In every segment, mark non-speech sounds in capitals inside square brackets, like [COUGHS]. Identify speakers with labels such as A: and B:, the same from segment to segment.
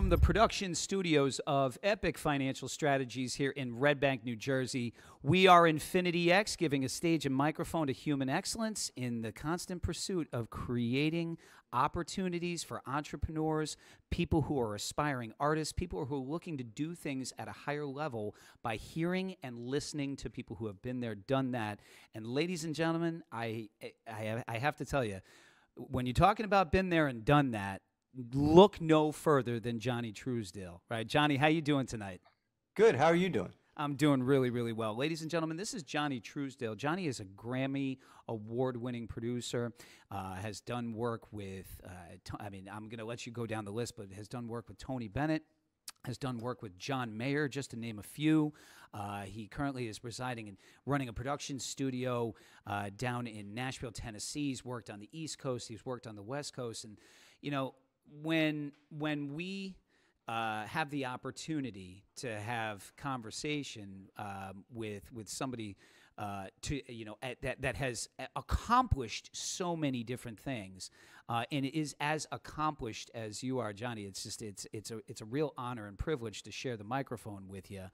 A: from the production studios of Epic Financial Strategies here in Red Bank, New Jersey. We are Infinity X, giving a stage and microphone to human excellence in the constant pursuit of creating opportunities for entrepreneurs, people who are aspiring artists, people who are looking to do things at a higher level by hearing and listening to people who have been there, done that. And ladies and gentlemen, I I, I have to tell you, when you're talking about been there and done that, look no further than Johnnie Truesdale, right? Johnnie, how you doing tonight?
B: Good. How are you doing?
A: I'm doing really, really well. Ladies and gentlemen, this is Johnnie Truesdale. Johnnie is a Grammy award winning producer, uh, has done work with, uh, I mean, I'm going to let you go down the list, but has done work with Tony Bennett. Has done work with John Mayer, just to name a few. Uh, he currently is residing and running a production studio uh, down in Nashville, Tennessee. He's worked on the East Coast. He's worked on the West Coast, and you know when when we uh, have the opportunity to have conversation um, with with somebody uh, to you know at, that that has accomplished so many different things uh, and is as accomplished as you are, Johnnie. It's just it's it's a it's a real honor and privilege to share the microphone with you.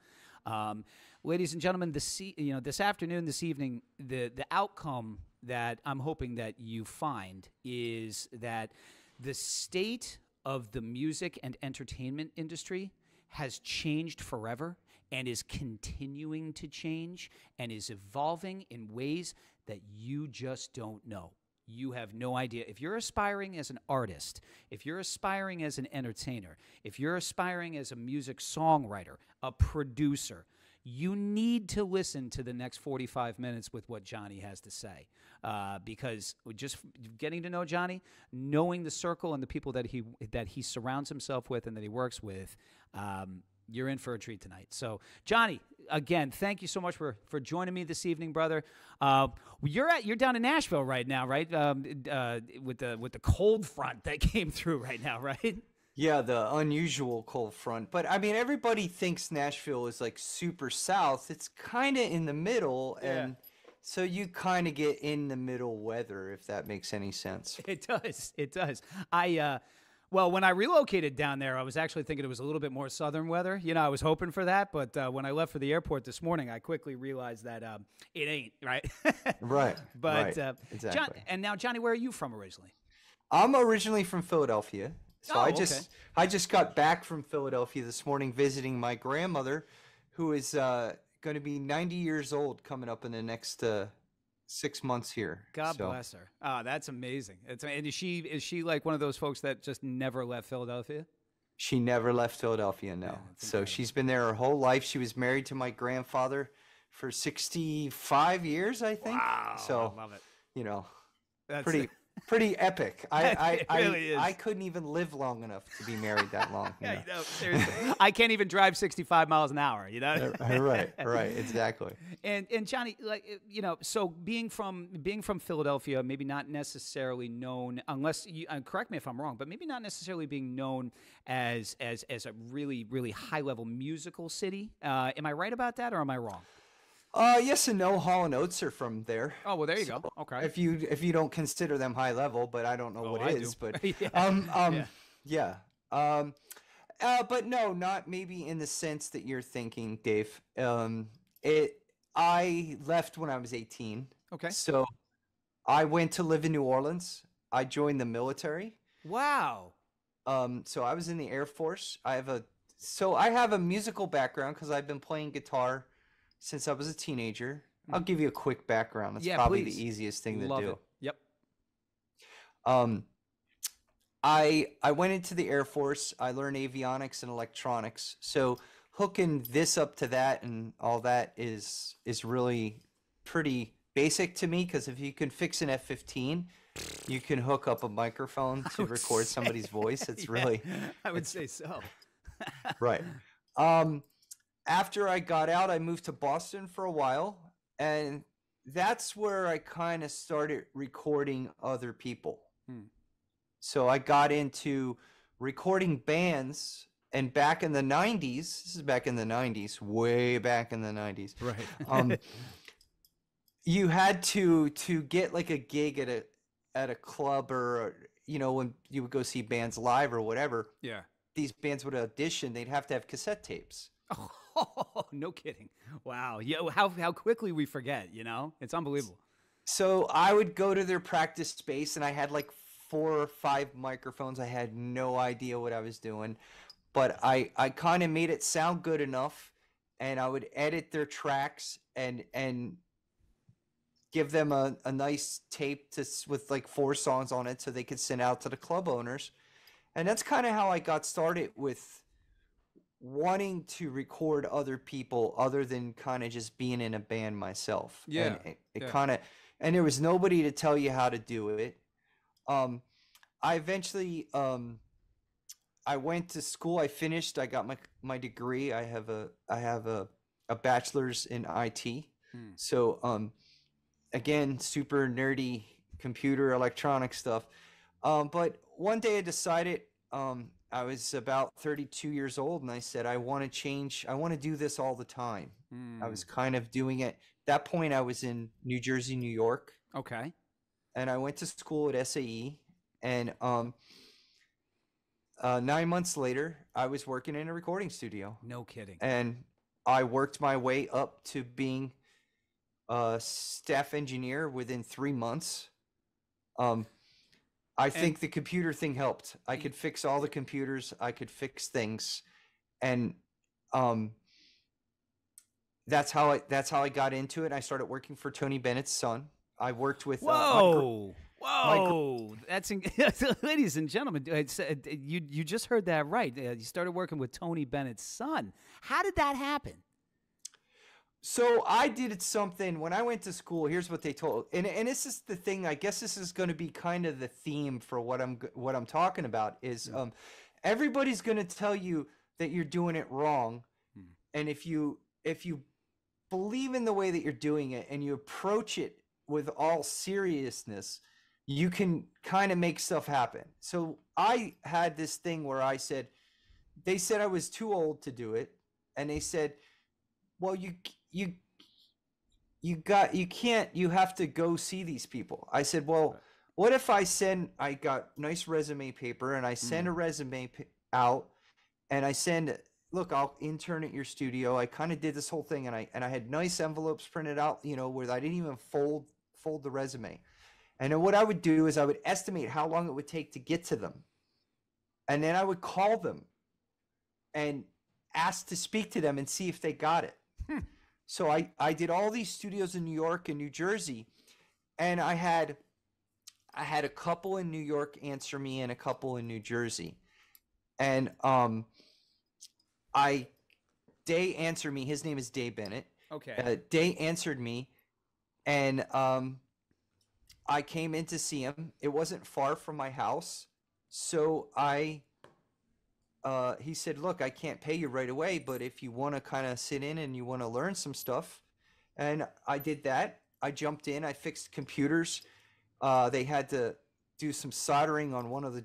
A: Um, ladies and gentlemen, this you know this afternoon, this evening, the the outcome that I'm hoping that you find is that the state of the music and entertainment industry has changed forever and is continuing to change and is evolving in ways that you just don't know. You have no idea. If you're aspiring as an artist, if you're aspiring as an entertainer, if you're aspiring as a music songwriter, a producer, you need to listen to the next 45 minutes with what Johnnie has to say. Uh, because just getting to know Johnnie, knowing the circle and the people that he that he surrounds himself with and that he works with, um, you're in for a treat tonight. So, Johnnie, again, thank you so much for for joining me this evening, brother. Uh, you're at you're down in Nashville right now, right? Um, uh, with the with the cold front that [LAUGHS] came through right now, right?
B: Yeah, the unusual cold front. But I mean, everybody thinks Nashville is like super south. It's kind of in the middle,
A: Yeah.
B: and so you kind of get in the middle weather, if that makes any sense. [LAUGHS]
A: It does. It does. I uh well, when I relocated down there, I was actually thinking it was a little bit more southern weather. You know, I was hoping for that, but uh, when I left for the airport this morning, I quickly realized that um, it ain't right. [LAUGHS]
B: Right.
A: but
B: right,
A: uh, John,
B: exactly.
A: and now, Johnnie, where are you from originally?
B: I'm originally from Philadelphia, so
A: Oh,
B: I
A: okay.
B: just I just got back from Philadelphia this morning visiting my grandmother, who is uh, going to be 90 years old coming up in the next uh, six months here.
A: God
B: So-
A: bless her. Oh, that's amazing. It's and is she is she like one of those folks that just never left Philadelphia?
B: She never left Philadelphia, no.
A: that's
B: so she's been there her whole life. She was married to my grandfather for 65 years, I think. Wow, so,
A: I love it.
B: you know,
A: That's
B: pretty pretty epic. I [LAUGHS] I,
A: It
B: I,
A: really is.
B: I couldn't even live long enough to be married that long. you [LAUGHS]
A: Yeah,
B: know.
A: you know, seriously. [LAUGHS] I can't even drive 65 miles an hour, you know?
B: Right, right, exactly.
A: And and Johnnie, like uh, you know, so being from being from Philadelphia, maybe not necessarily known, unless you uh, correct me if I'm wrong, but maybe not necessarily being known as as as a really really high level musical city. Uh, am I right about that, or am I wrong?
B: Uh, yes and no. Hall and Oates are from there.
A: Oh well, there you go. Okay.
B: If you if you don't consider them high level, but I don't know
A: Oh,
B: what
A: I
B: is.
A: do.
B: But [LAUGHS]
A: Yeah,
B: um um
A: yeah.
B: yeah. Um uh but no, not maybe in the sense that you're thinking, Dave. Um it I left when I was 18.
A: Okay.
B: So I went to live in New Orleans. I joined the military.
A: Wow.
B: Um so I was in the Air Force. I have a so I have a musical background cuz I've been playing guitar since I was a teenager. I'll give you a quick background. That's
A: Mm-hmm. Yeah,
B: probably
A: please.
B: the easiest thing to
A: Love
B: do.
A: it. Yep.
B: Um, I I went into the Air Force. I learned avionics and electronics. So hooking this up to that and all that is is really pretty basic to me because if you can fix an F-15, you can hook up a microphone [LAUGHS] to record somebody's voice. It's [LAUGHS]
A: yeah,
B: really
A: I would say so. [LAUGHS]
B: right. Um, after I got out, I moved to Boston for a while, and that's where I kind of started recording other people.
A: Hmm.
B: So I got into recording bands, and back in the '90s, this is back in the '90s, way back in the '90s.
A: Right. [LAUGHS]
B: Um, you had to to get like a gig at a at a club or you know when you would go see bands live or whatever
A: yeah.
B: these bands would audition, they'd have to have cassette tapes.
A: Oh, [LAUGHS] no kidding. Wow. Yeah, how how quickly we forget, you know? It's unbelievable.
B: So I would go to their practice space and I had like four or five microphones. I had no idea what I was doing, but I I kind of made it sound good enough and I would edit their tracks and and give them a, a nice tape to with like four songs on it so they could send out to the club owners. And that's kind of how I got started with wanting to record other people other than kind of just being in a band myself.
A: Yeah,
B: And it, it
A: yeah.
B: kind of and there was nobody to tell you how to do it. Um I eventually um I went to school. I finished. I got my my degree. I have a I have a a bachelor's in IT.
A: Hmm.
B: So um again, super nerdy computer electronic stuff. Um but one day I decided um I was about 32 years old and I said I want to change. I want to do this all the time. I
A: Mm,
B: was kind of doing it. That point I was in New Jersey, New York
A: okay.
B: and I went to school at SAE. And um, uh, nine months later, I was working in a recording studio,
A: No kidding.
B: and I worked my way up to being a staff engineer within three months. Um, I think the computer thing helped. I could fix all the computers. I could fix things, and um, that's how I that's how I got into it. I started working for Tony Bennett's son. I worked with uh,
A: Whoa. Whoa. That's in- [LAUGHS] ladies and gentlemen, uh, you you just heard that right. Uh, you started working with Tony Bennett's son. How did that happen?
B: So I did something when I went to school. Here's what they told, and and this is the thing. I guess this is going to be kind of the theme for what I'm what I'm talking about. Is um, everybody's going to tell you that you're doing it wrong,
A: Hmm.
B: and if you if you believe in the way that you're doing it and you approach it with all seriousness, you can kind of make stuff happen. So I had this thing where I said, they said I was too old to do it, and they said, well, you you you got you can't you have to go see these people. I said, well, what if I send I got nice resume paper and I send hmm. a resume out and I send look, I'll intern at your studio. I kind of did this whole thing and I and I had nice envelopes printed out, you know, where I didn't even fold fold the resume. And then what I would do is I would estimate how long it would take to get to them. And then I would call them and ask to speak to them and see if they got it. So I, I did all these studios in New York and New Jersey, and I had I had a couple in New York answer me and a couple in New Jersey. And um I Dae answered me. His name is Dae Bennett.
A: Okay.
B: Uh, Dae answered me, and um, I came in to see him. It wasn't far from my house, so I. Uh, he said, "Look, I can't pay you right away, but if you want to kind of sit in and you want to learn some stuff," and I did that. I jumped in. I fixed computers. Uh, they had to do some soldering on one of the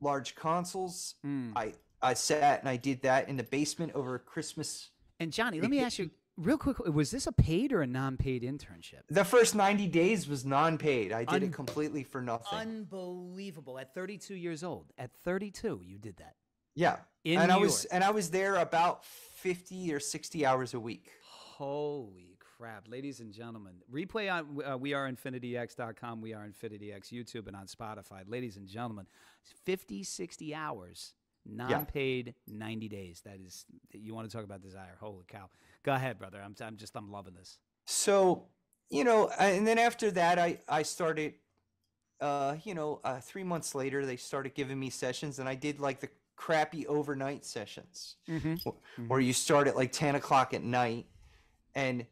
B: large consoles.
A: Hmm.
B: I I sat and I did that in the basement over Christmas.
A: And Johnnie, let me ask you real quick: Was this a paid or a non-paid internship?
B: The first 90 days was non-paid. I did
A: Un-
B: it completely for nothing.
A: Unbelievable! At 32 years old, at 32, you did that.
B: Yeah.
A: in
B: and I was
A: York.
B: and I was there about 50 or 60 hours a week.
A: Holy crap, ladies and gentlemen. Replay on uh, weareinfinityx.com, we are InfinityX, YouTube, and on Spotify. Ladies and gentlemen, 50, 60 hours, non paid, 90 days. That is, you want to talk about desire. Holy cow. Go ahead, brother. I'm, I'm just, I'm loving this.
B: So, you know, and then after that I I started uh, you know, uh, 3 months later they started giving me sessions and I did like the crappy overnight sessions.
A: Mm-hmm.
B: where you start at like 10 o'clock at night and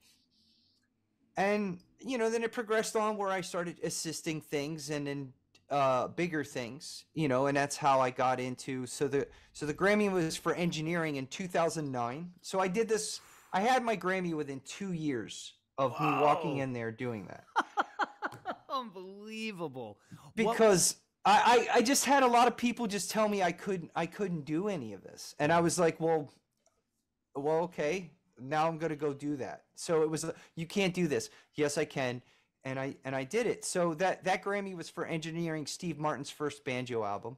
B: and you know then it progressed on where i started assisting things and then uh bigger things you know and that's how i got into so the so the grammy was for engineering in 2009 so i did this i had my grammy within two years of me walking in there doing that [LAUGHS]
A: Unbelievable.
B: Because I, I I just had a lot of people just tell me I couldn't I couldn't do any of this, and I was like, well, well, okay, now I'm gonna go do that. So it was you can't do this. Yes, I can, and I and I did it. So that that Grammy was for engineering Steve Martin's first banjo album.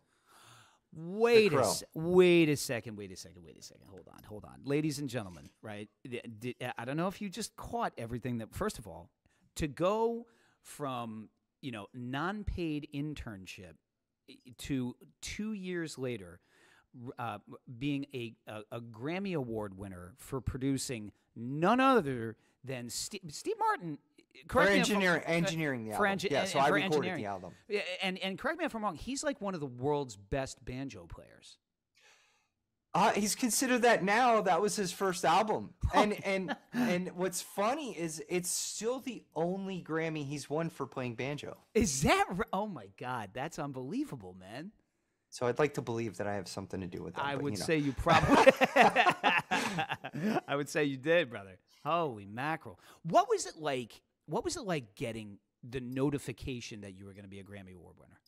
A: Wait a wait a second. Wait a second. Wait a second. Hold on. Hold on, ladies and gentlemen. Right? I don't know if you just caught everything that. First of all, to go from you know non-paid internship to two years later uh, being a, a a Grammy Award winner for producing none other than Steve, Steve Martin.
B: For
A: correct me if I'm-
B: engineering, engineering the
A: for
B: album.
A: engi-
B: yeah, so I recorded the album.
A: Yeah, and and correct me if I'm wrong. He's like one of the world's best banjo players.
B: Uh, he's considered that now. That was his first album, and and [LAUGHS] and what's funny is it's still the only Grammy he's won for playing banjo.
A: Is that? Oh my God, that's unbelievable, man.
B: So I'd like to believe that I have something to do with that.
A: I
B: but,
A: would
B: you know.
A: say you [LAUGHS] probably. [LAUGHS] I would say you did, brother. Holy mackerel! What was it like? What was it like getting the notification that you were going to be a Grammy Award winner?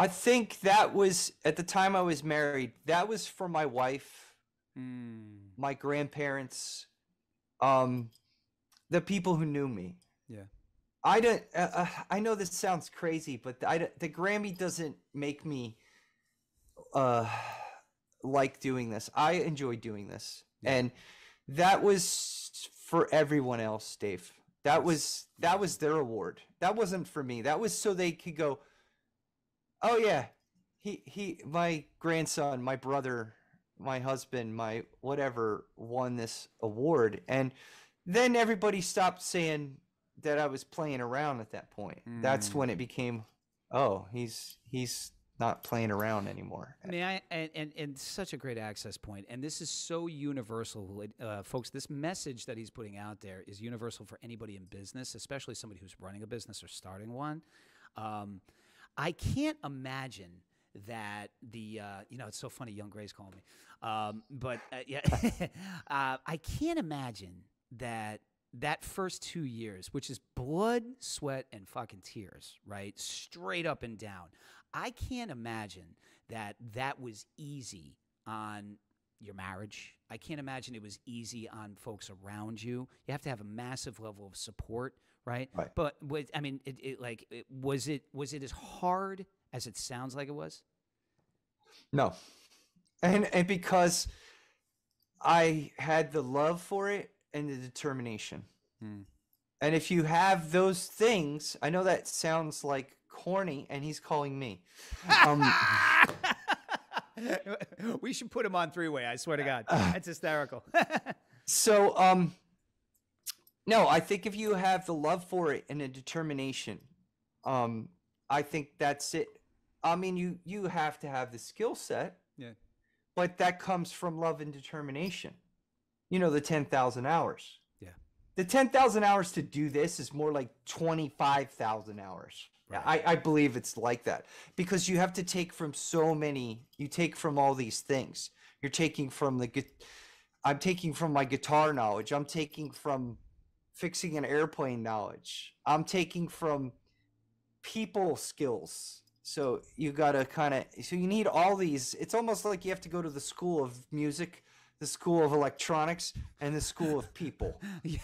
B: I think that was at the time I was married. That was for my wife,
A: Mm,
B: my grandparents, um, the people who knew me.
A: yeah.
B: I don't. Uh, uh, I know this sounds crazy, but I the Grammy doesn't make me uh like doing this. I enjoy doing this,
A: Yeah.
B: and that was for everyone else, Dave. That was that was their award. That wasn't for me. That was so they could go. Oh yeah, he he, my grandson, my brother, my husband, my whatever won this award, and then everybody stopped saying that I was playing around at that point. That's
A: Mm.
B: when it became, oh, he's he's not playing around anymore.
A: May I? And, and and such a great access point. point, and this is so universal, uh, folks. This message that he's putting out there is universal for anybody in business, especially somebody who's running a business or starting one. Um, I can't imagine that the uh, you know it's so funny. Young Gray's calling me, um, but uh, yeah, [LAUGHS] uh, I can't imagine that that first two years, which is blood, sweat, and fucking tears, right, straight up and down. I can't imagine that that was easy on your marriage. I can't imagine it was easy on folks around you. You have to have a massive level of support, right?
B: Right.
A: But was, I mean, it, it like it, was it was it as hard as it sounds like it was?
B: No, and and because I had the love for it and the determination.
A: Hmm.
B: And if you have those things, I know that sounds like corny, and he's calling me. Um, [LAUGHS]
A: we should put him on three way. I swear to God, that's hysterical. [LAUGHS]
B: So, um, no, I think if you have the love for it and a determination, um, I think that's it. I mean, you you have to have the skill set,
A: yeah.
B: but that comes from love and determination. You know, the ten thousand hours.
A: Yeah.
B: The ten thousand hours to do this is more like twenty five thousand hours.
A: Right.
B: I, I believe it's like that because you have to take from so many. You take from all these things. You're taking from the. I'm taking from my guitar knowledge. I'm taking from fixing an airplane knowledge. I'm taking from people skills. So you gotta kind of. So you need all these. It's almost like you have to go to the school of music, the school of electronics, and the school of people. [LAUGHS]
A: Yeah.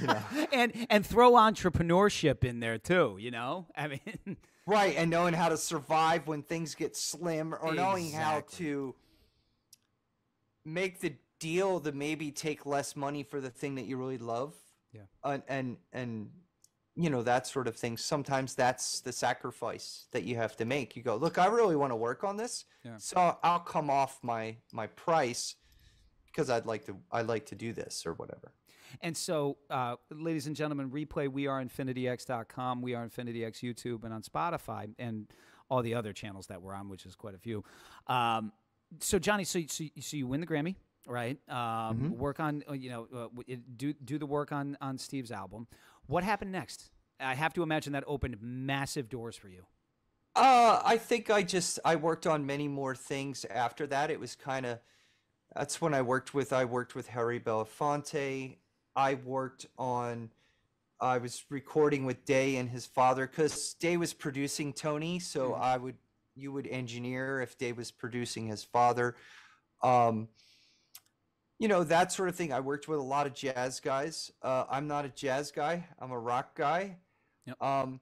B: You know? [LAUGHS]
A: and and throw entrepreneurship in there too. You know, I mean, [LAUGHS]
B: Right, and knowing how to survive when things get slim, or knowing how to make the deal to maybe take less money for the thing that you really love.
A: Yeah.
B: And and and you know that sort of thing. Sometimes that's the sacrifice that you have to make. You go, look, I really want to work on this,
A: Yeah.
B: so I'll come off my my price because I'd like to I like to do this or whatever.
A: And so, uh, ladies and gentlemen, replay we are infinityx.com, we are infinityx YouTube, and on Spotify, and all the other channels that we're on, which is quite a few. Um, so, Johnnie, so, so, so you win the Grammy, right? Um, Work on, uh, you know, uh, do do the work on on Steve's album. What happened next? I have to imagine that opened massive doors for you.
B: Uh, I think I just I worked on many more things after that. It was kind of that's when I worked with I worked with Harry Belafonte. I worked on I was recording with Dae and his father cuz Dae was producing Tony, so I would you would engineer if Dae was producing his father. Um you know that sort of thing. I worked with a lot of jazz guys. Uh, I'm not a jazz guy. I'm a rock guy.
A: Yep.
B: Um,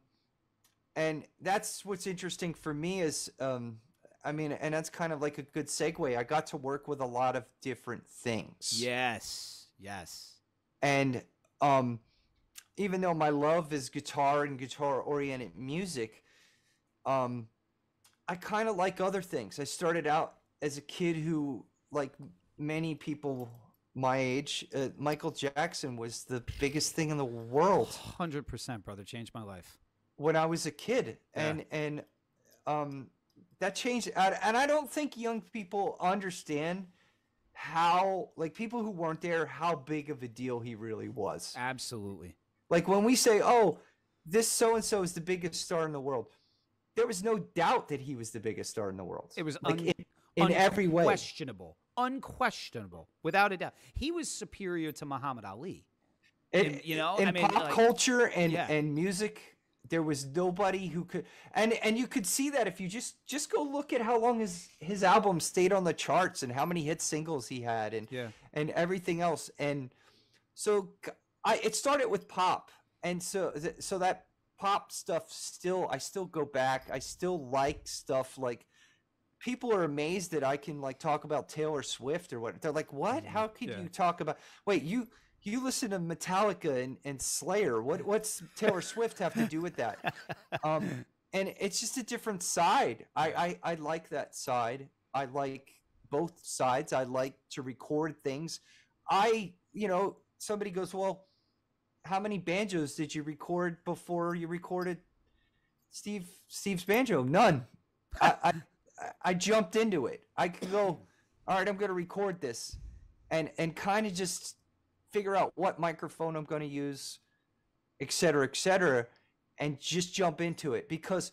B: and that's what's interesting for me is um i mean and that's kind of like a good segue i got to work with a lot of different things
A: Yes. Yes.
B: and um even though my love is guitar and guitar oriented music um i kind of like other things i started out as a kid who like many people my age uh, michael jackson was the biggest thing in the world
A: Hundred percent, brother. Changed my life.
B: when i was a kid
A: Yeah.
B: and and um that changed and and i don't think young people understand how like people who weren't there how big of a deal he really was
A: Absolutely.
B: like when we say, "Oh, this so and so is the biggest star in the world," there was no doubt that he was the biggest star in the world.
A: It was
B: like
A: un-
B: in, in every way.
A: Unquestionable. Unquestionable. Without a doubt. He was superior to Muhammad Ali.
B: In,
A: in- you know,
B: in
A: I mean,
B: pop
A: like-
B: culture and
A: Yeah.
B: and music, there was nobody who could. And and you could see that if you just just go look at how long his his album stayed on the charts and how many hit singles he had and
A: Yeah.
B: and everything else. And so I it started with pop, and so so that pop stuff still I still go back. I still like stuff like people are amazed that I can like talk about Taylor Swift or what. They're like, "What? How could
A: yeah.
B: you talk about? Wait, you you listen to Metallica and, and Slayer. What what's Taylor Swift have to do with that?" [LAUGHS] Um, and it's just a different side. I, I I like that side. I like both sides. I like to record things. I you know somebody goes, "Well, how many banjos did you record before you recorded Steve Steve's banjo?" None. I, I I- jumped into it. I could go, all right, I'm going to record this, and and kind of just figure out what microphone I'm going to use, et cetera, et cetera, and just jump into it because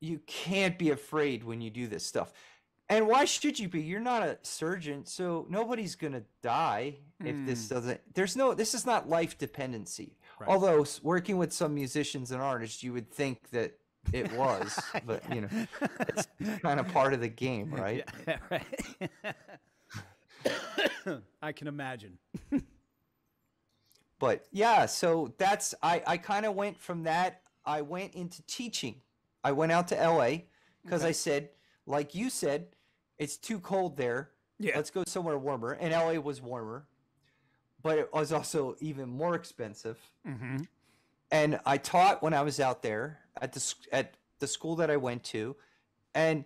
B: you can't be afraid when you do this stuff. And why should you be? You're not a surgeon, so nobody's going to die if this hmm. doesn't. There's no. This is not life dependency.
A: Right.
B: Although working with some musicians and artists, you would think that it was, [LAUGHS] but you know, it's kind of part of the game, [LAUGHS] right?
A: Yeah, [LAUGHS] right. [COUGHS] I can imagine.
B: But yeah, so that's I I kind of went from that. I went into teaching. I went out to LA because I said, like you said, it's too cold there.
A: Yeah.
B: Let's go somewhere warmer. And LA was warmer, but it was also even more expensive.
A: Mm-hmm.
B: and I taught when I was out there at the at the school that I went to, and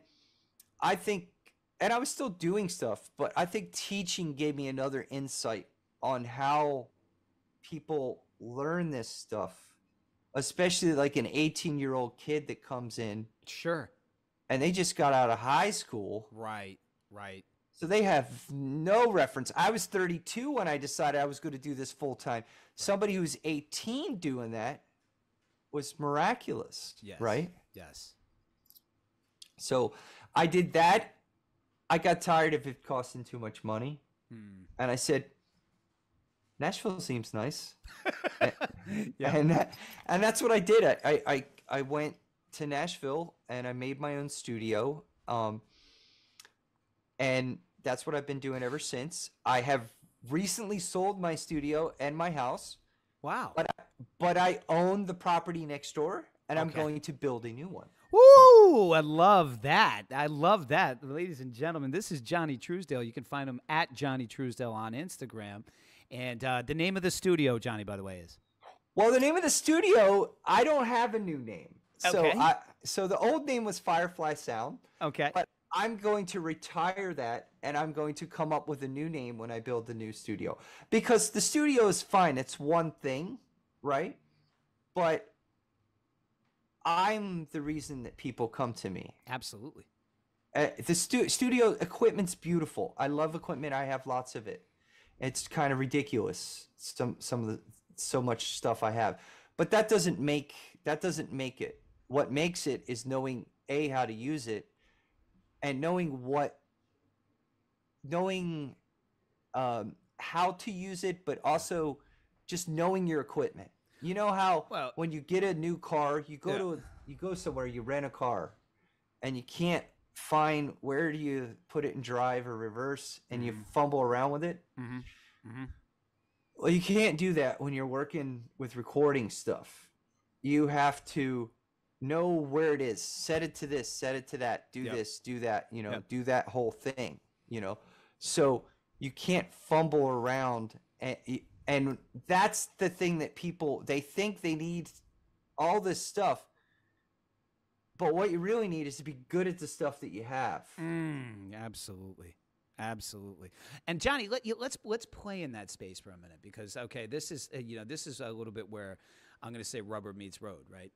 B: I think, and I was still doing stuff, but I think teaching gave me another insight on how people learn this stuff, especially like an 18 year old kid that comes in
A: Sure.
B: and they just got out of high school,
A: Right. Right.
B: so they have no reference. I was 32 when I decided I was going to do this full time. Somebody who's 18 doing that was miraculous,
A: Yes.
B: right?
A: Yes.
B: So I did that. I got tired of it costing too much money,
A: Hmm.
B: and I said, "Nashville seems nice," [LAUGHS]
A: Yeah.
B: and that, and that's what I did. I, I I I went to Nashville and I made my own studio. Um, and that's what I've been doing ever since. I have recently sold my studio and my house,
A: Wow.
B: but but I own the property next door, and I'm going to build a new one.
A: Woo! I love that. I love that. Ladies and gentlemen, this is Johnnie Truesdale. You can find him at Johnnie Truesdale on Instagram. And uh, the name of the studio, Johnnie, by the way, is
B: Well, the name of the studio, I don't have a new name. So
A: Okay.
B: I so the old name was Firefly Sound,
A: okay.
B: but I'm going to retire that and I'm going to come up with a new name when I build the new studio. Because the studio is fine, it's one thing, right? But I'm the reason that people come to me.
A: Absolutely.
B: Uh, the stu- studio equipment's beautiful. I love equipment. I have lots of it. It's kind of ridiculous. Some some of the so much stuff I have, but that doesn't make that doesn't make it. What makes it is knowing a how to use it, and knowing what knowing um, how to use it, but also just knowing your equipment. You know how
A: Well-
B: when you get a new car, you go
A: Yeah.
B: to you go somewhere, you rent a car, and you can't find where do you put it in drive or reverse, and you fumble around with it.
A: Mm-hmm. Mm-hmm.
B: Well, you can't do that when you're working with recording stuff. You have to know where it is set it to this set it to that do
A: Yep.
B: this do that you know
A: Yep.
B: do that whole thing you know so you can't fumble around and and that's the thing that people they think they need all this stuff but what you really need is to be good at the stuff that you have
A: Mm, absolutely, absolutely. And Johnnie, let you, let's let's play in that space for a minute because okay, this is uh, you know this is a little bit where I'm going to say rubber meets road, right?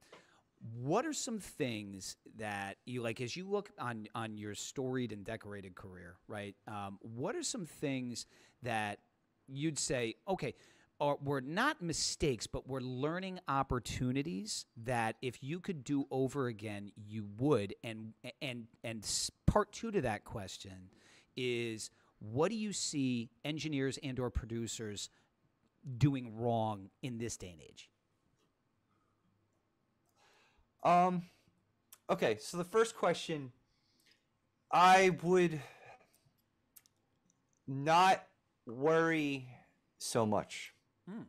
A: What are some things that you like as you look on on your storied and decorated career, right? Um, what are some things that you'd say, okay, are, were not mistakes, but were learning opportunities that if you could do over again, you would. And and and part two to that question is, what do you see engineers and or producers doing wrong in this day and age?
B: Um, okay, so the first question, I would not worry so much.
A: Hmm.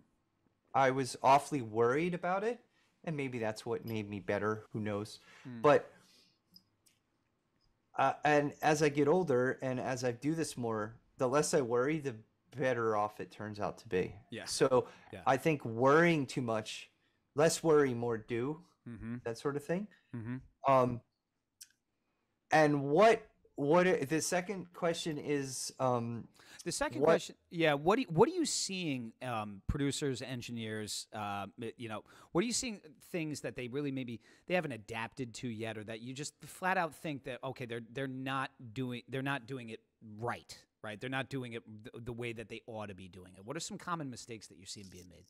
B: I was awfully worried about it, and maybe that's what made me better. Who knows?
A: Hmm.
B: But uh, and as I get older and as I do this more, the less I worry, the better off it turns out to be.
A: Yeah.
B: So
A: Yeah.
B: I think worrying too much, less worry, more do,
A: Mm-hmm.
B: that sort of thing.
A: Mm-hmm.
B: Um, and what what the second question is? Um,
A: The second
B: What-
A: question, yeah, what do you, what are you seeing, um, producers, engineers, uh, you know, what are you seeing things that they really maybe they haven't adapted to yet, or that you just flat out think that okay, they're they're not doing they're not doing it right, right? They're not doing it the, the way that they ought to be doing it. What are some common mistakes that you're seeing being made?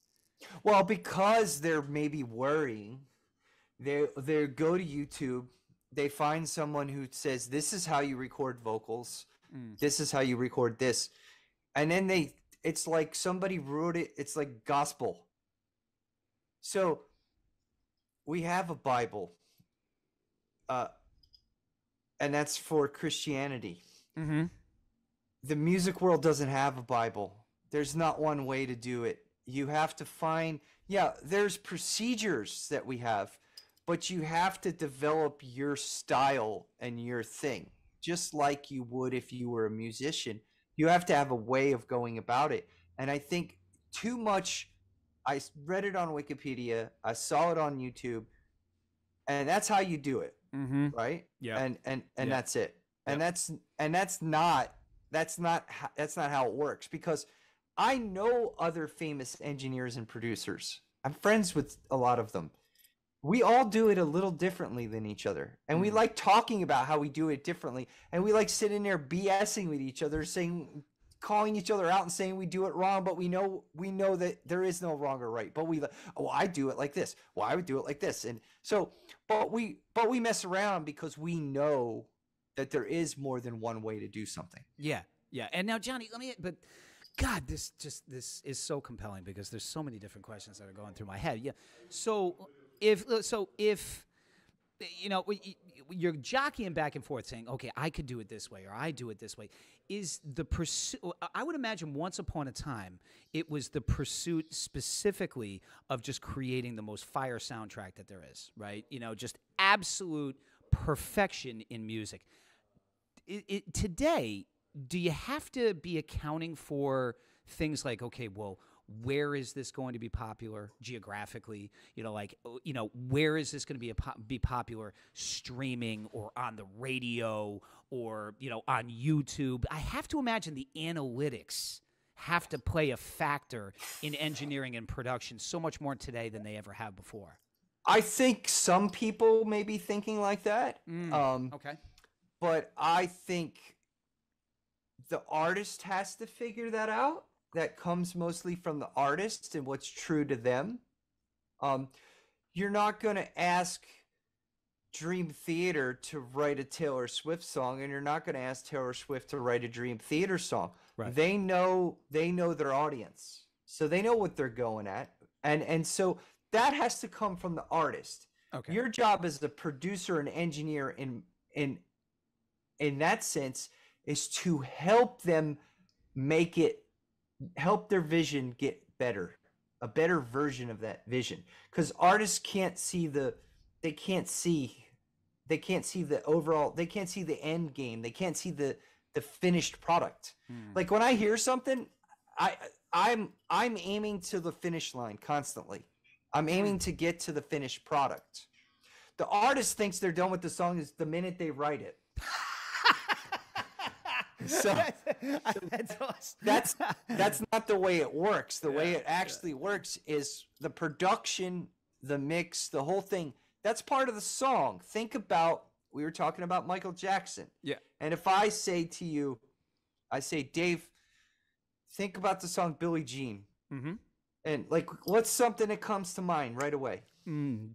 B: well, because they're maybe worrying, they they go to YouTube. They find someone who says, "This is how you record vocals.
A: Mm.
B: This is how you record this," and then they it's like somebody wrote it. It's like gospel. So we have a Bible, uh, and that's for Christianity.
A: Mm-hmm.
B: the music world doesn't have a bible there's not one way to do it you have to find yeah there's procedures that we have but you have to develop your style and your thing just like you would if you were a musician. You have to have a way of going about it. And i think too much I read it on wikipedia i saw it on youtube and that's how you do it
A: Mm-hmm.
B: right?
A: Yeah.
B: and and and that's it. And
A: Yep.
B: that's and that's not that's not that's not how it works because i know other famous engineers and producers. I'm friends with a lot of them we all do it a little differently than each other and we
A: Mhm.
B: like talking about how we do it differently and we like sitting there bsing with each other saying calling each other out and saying we do it wrong but we know we know that there is no wrong or right but we like oh i do it like this well i would do it like this and so but we but we mess around because we know that there is more than one way to do something
A: Yeah, yeah. And now, Johnnie, let me. But God, this just this is so compelling because there's so many different questions that are going through my head. Yeah. So if so if you know you're jockeying back and forth saying, okay, I could do it this way or I do it this way, is the pursuit? Uh, I would imagine once upon a time it was the pursuit specifically of just creating the most fire soundtrack that there is, right? You know, just absolute perfection in music it, it, today, do you have to be accounting for things like, okay, well, where is this going to be popular geographically? You know, like, uh, you know, where is this going to be a po- be popular streaming or on the radio or you know on YouTube? I have to imagine the analytics have to play a factor in engineering and production so much more today than they ever have before.
B: i think some people may be thinking like that
A: Mm.
B: um
A: Okay.
B: but i think the artist has to figure that out that comes mostly from the artist and what's true to them um you're not going to ask dream theater to write a taylor swift song and you're not going to ask taylor swift to write a dream theater song
A: Right.
B: they know they know their audience so they know what they're going at and and so that has to come from the artist
A: Okay.
B: your job as a producer and engineer in in in that sense is to help them make it help their vision get better a better version of that vision. Because artists can't see the they can't see they can't see the overall they can't see the end game. They can't see the the finished product.
A: Hmm.
B: like when i hear something i i'm i'm aiming to the finish line constantly. I'm aiming to get to the finished product. The artist thinks they're done with the song is the minute they write it [LAUGHS] [LAUGHS] so [LAUGHS]
A: that's awesome.
B: that's that's not the way it works. The way it actually works is the production, the mix, the whole thing. That's part of the song. Think about we were talking about Michael Jackson.
A: Yeah.
B: And if I say to you, I say, Dave, think about the song Billie Jean.
A: Mm-hmm.
B: And like what's something that comes to mind right away?
A: Mm,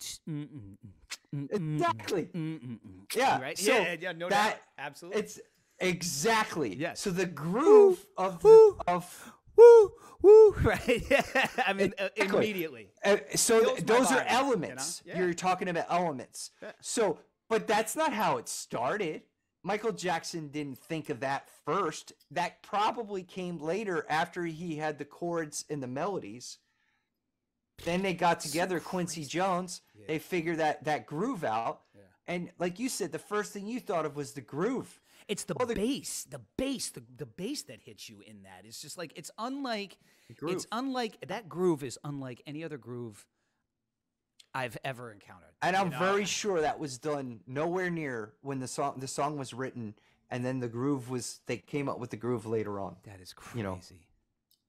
B: Exactly.
A: mm,
B: Yeah.
A: Right?
B: So
A: yeah, yeah, no
B: that,
A: doubt. Absolutely.
B: It's exactly.
A: Yes.
B: So the groove of the,
A: woo.
B: of
A: woo, woo, [LAUGHS] right? [LAUGHS] I mean, uh,
B: Exactly.
A: immediately.
B: Uh, so th-
A: Fills my
B: those are
A: body, you know?
B: elements.
A: Yeah.
B: You're talking about elements.
A: Yeah.
B: So, but that's not how it started. Michael Jackson didn't think of that first. That probably came later after he had the chords and the melodies. Then they got together, Quincy Jones. They figured that that groove out. And like you said, the first thing you thought of was the groove.
A: It's the
B: Well, the-
A: bass, the bass, the, the bass that hits you in that. It's just like it's unlike it's unlike that groove is unlike any other groove I've ever encountered.
B: And I'm
A: know?
B: very sure that was done nowhere near when the song the song was written, and then the groove was they came up with the groove later on.
A: that is crazy.
B: you know,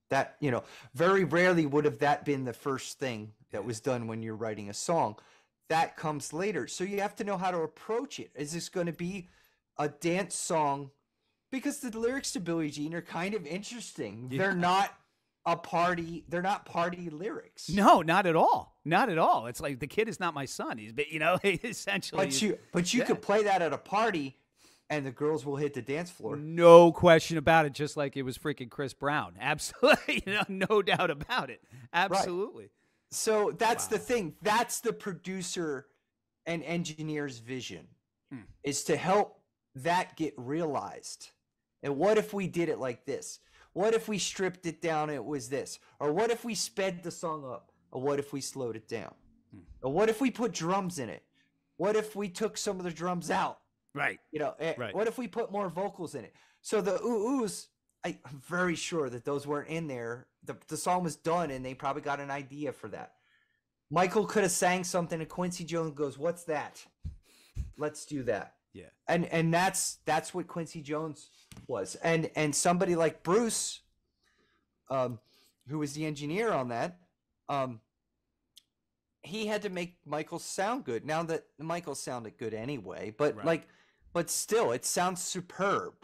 B: That you know, very rarely would have that been the first thing that was done when you're writing a song. That comes later, so you have to know how to approach it. Is this going to be a dance song? Because the lyrics to Billie Jean are kind of interesting. They're not a party. They're not party lyrics.
A: No, not at all. Not at all. It's like the kid is not my son. He's, but you know, [LAUGHS] essentially.
B: But you, but you
A: Yeah.
B: could play that at a party, and the girls will hit the dance floor.
A: No question about it. Just like it was freaking Chris Brown. [LAUGHS] Absolutely, you know, no doubt about it. Absolutely.
B: So that's the thing. That's the producer and engineer's vision
A: Hmm.
B: is to help that get realized. And what if we did it like this? What if we stripped it down it was this? Or what if we sped the song up? Or what if we slowed it down?
A: Hmm.
B: Or what if we put drums in it? What if we took some of the drums out?
A: Right.
B: You know, eh,
A: Right.
B: what if we put more vocals in it? So the ooh oohs, I, I'm very sure that those weren't in there. The, the song was done and they probably got an idea for that. Michael could have sang something and Quincy Jones goes, What's that? Let's do that.
A: Yeah.
B: And and that's that's what Quincy Jones was. And and somebody like Bruce, um, who was the engineer on that, um, he had to make Michael sound good. Now that Michael sounded good anyway, but
A: Right.
B: like, but still, it sounds superb.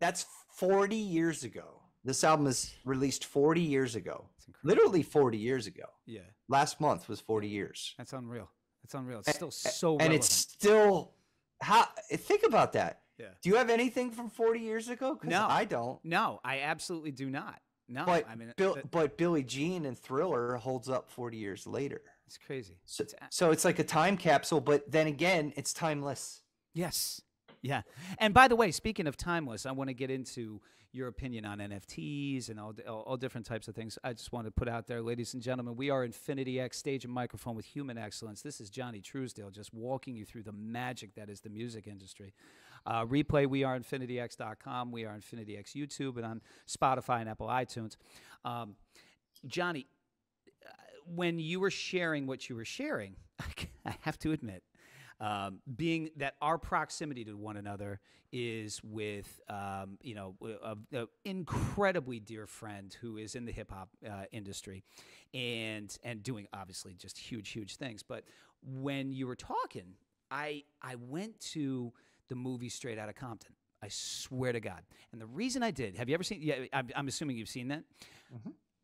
B: That's 40 years ago. This album is released 40 years ago. Literally 40 years ago.
A: Yeah.
B: Last month was 40 years.
A: That's unreal. That's unreal. It's still so
B: and
A: relevant.
B: it's still how think about that.
A: Yeah.
B: Do you have anything from 40 years ago?
A: No.
B: I don't.
A: no, I absolutely do not. No,
B: But
A: I mean,
B: Bill,
A: that-
B: but Billie Jean and Thriller holds up 40 years later.
A: it's crazy.
B: So,
A: It's
B: so it's like a time capsule, but then again, it's timeless.
A: Yes. Yeah. And by the way, speaking of timeless, I want to get into your opinion on NFTs and all, all, all different types of things. I just want to put out there, ladies and gentlemen, we are Infinity X Stage and Microphone with Human Excellence. This is Johnnie Truesdale just walking you through the magic that is the music industry. Uh, replay, we are InfinityX.com. We are Infinity X YouTube and on Spotify and Apple iTunes. Um, Johnnie, uh, when you were sharing what you were sharing, [LAUGHS] I have to admit, um, being that our proximity to one another is with, um, you know, an incredibly dear friend who is in the hip hop uh, industry, and and doing obviously just huge, huge things. But when you were talking, I I went to the movie Straight Outta Compton. I swear to God. And the reason I did, have you ever seen? Yeah, I'm, I'm assuming you've seen that.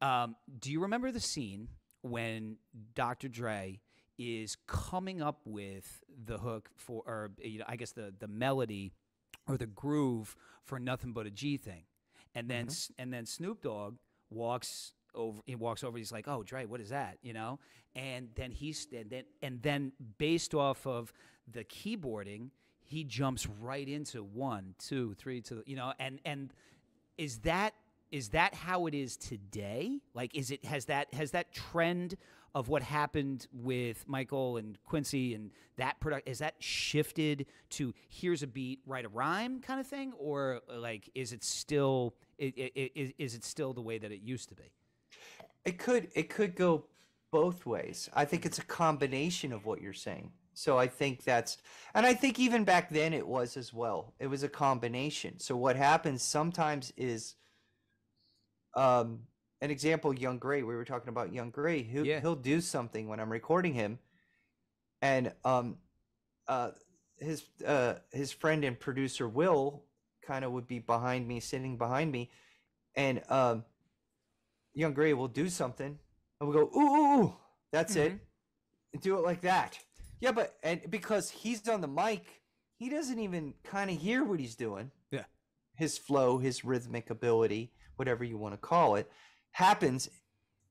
A: Um, do you remember the scene when Dr. Dre is coming up with the hook for, or you know, I guess the the melody or the groove for nothing but a G thing, and then mm-hmm. S and then Snoop Dogg walks over. He walks over. He's like, "Oh, Dre, what is that?" You know, and then he's and then and then based off of the keyboarding, he jumps right into one, two, three, to you know, and and is that is that how it is today? Like, is it has that has that trend of what happened with Michael and Quincy and that product is that shifted to here's a beat, write a rhyme kind of thing, or like is it still is, is it still the way that it used to be?
B: It could it could go both ways. I think it's a combination of what you're saying. So I think that's and I think even back then it was as well. It was a combination. So what happens sometimes is um an example Young Gray, we were talking about Young Gray, he'll,
A: Yeah.
B: he'll do something when I'm recording him and um uh his uh his friend and producer Will kind of would be behind me sitting behind me and um young Gray will do something, and we'll go, ooh, that's it. And do it like that. Yeah, but and because he's on the mic, he doesn't even kind of hear what he's doing.
A: Yeah.
B: His flow, his rhythmic ability, whatever you want to call it, happens.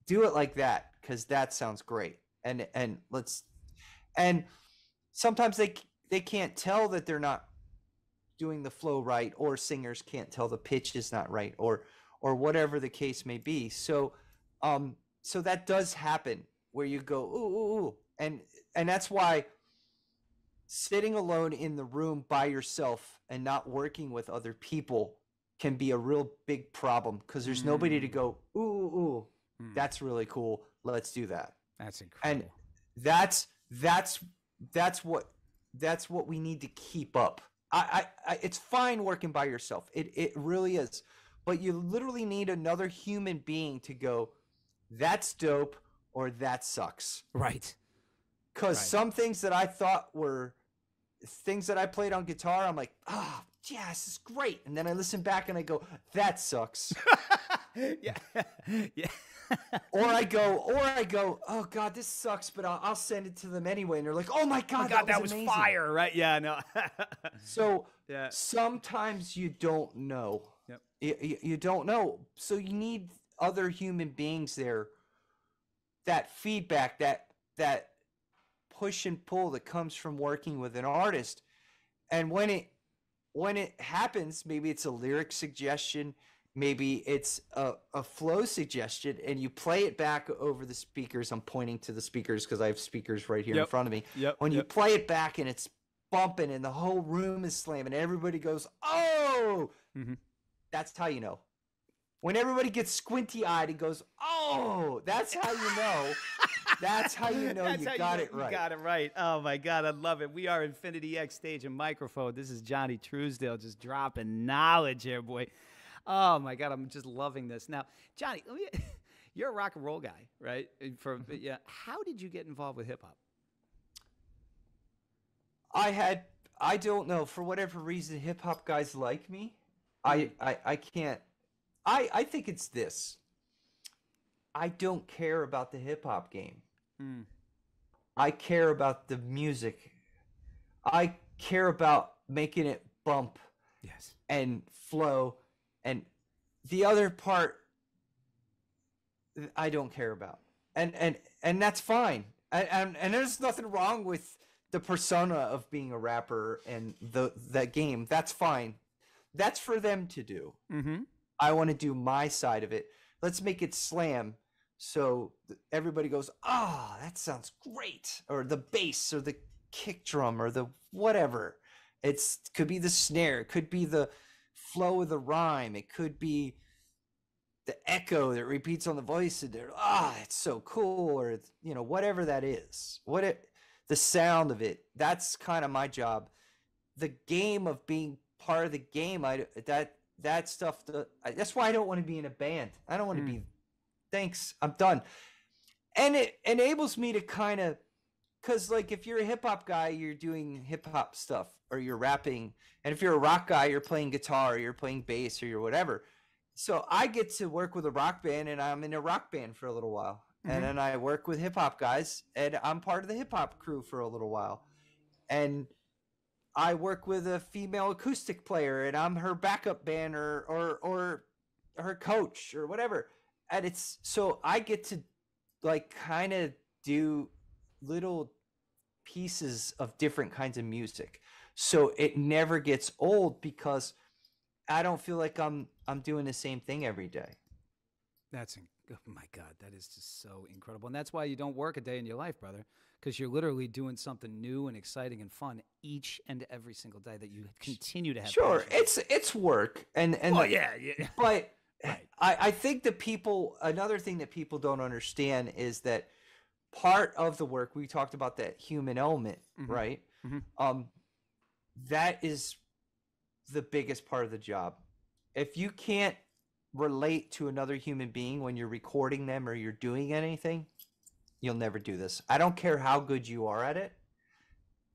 B: Do it like that because that sounds great. And and let's and sometimes they they can't tell that they're not doing the flow right, or singers can't tell the pitch is not right, or or whatever the case may be. So, um, so that does happen where you go ooh ooh ooh, and and that's why sitting alone in the room by yourself and not working with other people can be a real big problem because there's nobody to go ooh ooh ooh.
A: Hmm.
B: That's really cool. Let's do that
A: That's incredible.
B: and that's that's that's what that's what we need to keep up I, I i it's fine working by yourself it it really is but you literally need another human being to go that's dope or that sucks
A: right.
B: because
A: Right.
B: some things that i thought were things that i played on guitar i'm like ah yeah this is great and then i listen back and i go that sucks [LAUGHS]
A: yeah. [LAUGHS] yeah.
B: or i go or i go oh god this sucks but i'll, I'll send it to them anyway and they're like oh my god,
A: Oh God, that was,
B: amazing.
A: fire, right? Yeah, no. [LAUGHS]
B: So
A: Yeah.
B: sometimes you don't know.
A: Yep.
B: You, you don't know. So you need other human beings there. That feedback, that that push and pull that comes from working with an artist. And when it when it happens, maybe it's a lyric suggestion, maybe it's a, a flow suggestion, and you play it back over the speakers. I'm pointing to the speakers because I have speakers right here in front of me
A: Yep.
B: when you play it back and it's bumping and the whole room is slamming, everybody goes, "Oh!"
A: Mhm.
B: That's how you know. When everybody gets squinty eyed and goes, "Oh!" That's how you know. [LAUGHS] that's how you know you got
A: know
B: it right.
A: You got it right. Oh my God, I love it. We are Infinity X stage and microphone. This is Johnnie Truesdale just dropping knowledge here, boy. Oh my God, I'm just loving this. Now, Johnnie, me, [LAUGHS] you're a rock and roll guy, right? And From
B: Mm-hmm.
A: yeah, how did you get involved with hip hop?
B: I had I don't know for whatever reason hip hop guys like me. I, I I can't. I I think it's this. I don't care about the hip hop game.
A: Mm.
B: I care about the music. I care about making it bump
A: Yes.
B: and flow and the other part I don't care about. And and and that's fine. And and, and there's nothing wrong with the persona of being a rapper and the that game. That's fine. That's for them to do.
A: Mm-hmm.
B: I want to do my side of it. Let's make it slam so everybody goes, "Ah, that sounds great." Or the bass or the kick drum or the whatever. It's could be the snare, it could be the flow of the rhyme, it could be the echo that repeats on the voice and they're ah, it's so cool or you know whatever that is. What it the sound of it. That's kind of my job. The game of being part of the game, I that that stuff. I, that's why I don't want to be in a band. I don't want to
A: Mm.
B: be. Thanks, I'm done. And it enables me to kind of, cause like if you're a hip hop guy, you're doing hip hop stuff or you're rapping, and if you're a rock guy, you're playing guitar, or you're playing bass, or you're whatever. So I get to work with a rock band, and I'm in a rock band for a little while,
A: Mhm.
B: and then I work with hip hop guys, and I'm part of the hip hop crew for a little while, and I work with a female acoustic player and I'm her backup band or or or her coach or whatever. And it's so I get to like kind of do little pieces of different kinds of music. So it never gets old because I don't feel like I'm I'm doing the same thing every day.
A: That's oh my God, that is just so incredible, and that's why you don't work a day in your life, brother, because you're literally doing something new and exciting and fun each and every single day that you continue to have.
B: Sure, it's it's work, and and
A: Well, yeah, yeah. [LAUGHS]
B: but [LAUGHS]
A: Right.
B: I, I think that people another thing that people don't understand is that part of the work we talked about that human element
A: Mhm.
B: right
A: Mhm.
B: um that is the biggest part of the job if you can't relate to another human being when you're recording them or you're doing anything you'll never do this. I don't care how good you are at it